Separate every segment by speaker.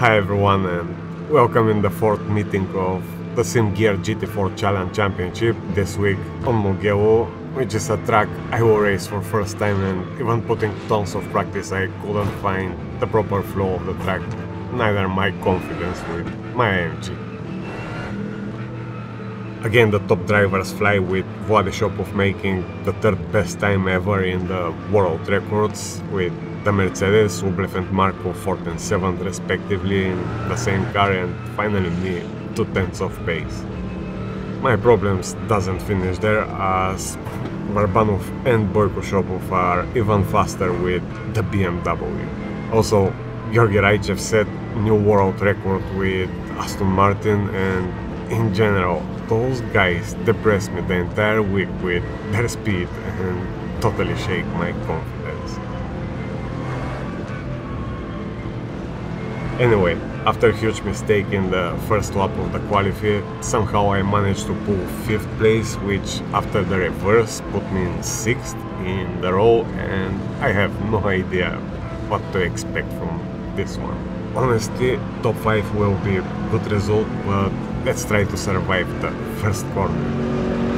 Speaker 1: Hi everyone and welcome in the fourth meeting of the Sim Gear GT4 Challenge Championship this week on Mugello, which is a track I will race for first time and even putting tons of practice I couldn't find the proper flow of the track, neither my confidence with my AMG. Again, the top drivers fly with of making the third best time ever in the world records with the Mercedes, Ublev and Marco 4th and 7th respectively in the same car and finally me two tenths of pace. My problems doesn't finish there as Barbanov and Boyko are even faster with the BMW. Also, Georgi Raichev set new world record with Aston Martin and in general, those guys depress me the entire week with their speed and totally shake my confidence. Anyway, after a huge mistake in the first lap of the qualify, somehow I managed to pull 5th place, which after the reverse put me in 6th in the row and I have no idea what to expect from this one. Honestly, top 5 will be a good result, but let's try to survive the first corner.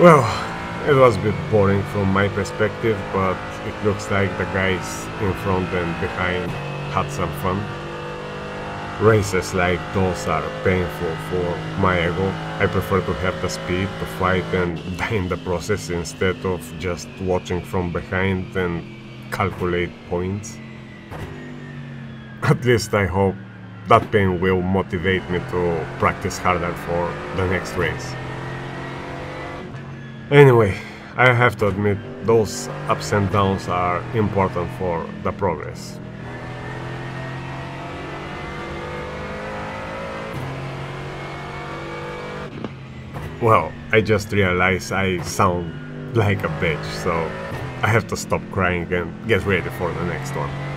Speaker 1: Well, it was a bit boring from my perspective, but it looks like the guys in front and behind had some fun. Races like those are painful for my ego. I prefer to have the speed to fight and die in the process instead of just watching from behind and calculate points. At least I hope that pain will motivate me to practice harder for the next race. Anyway, I have to admit those ups and downs are important for the progress. Well, I just realized I sound like a bitch, so I have to stop crying and get ready for the next one.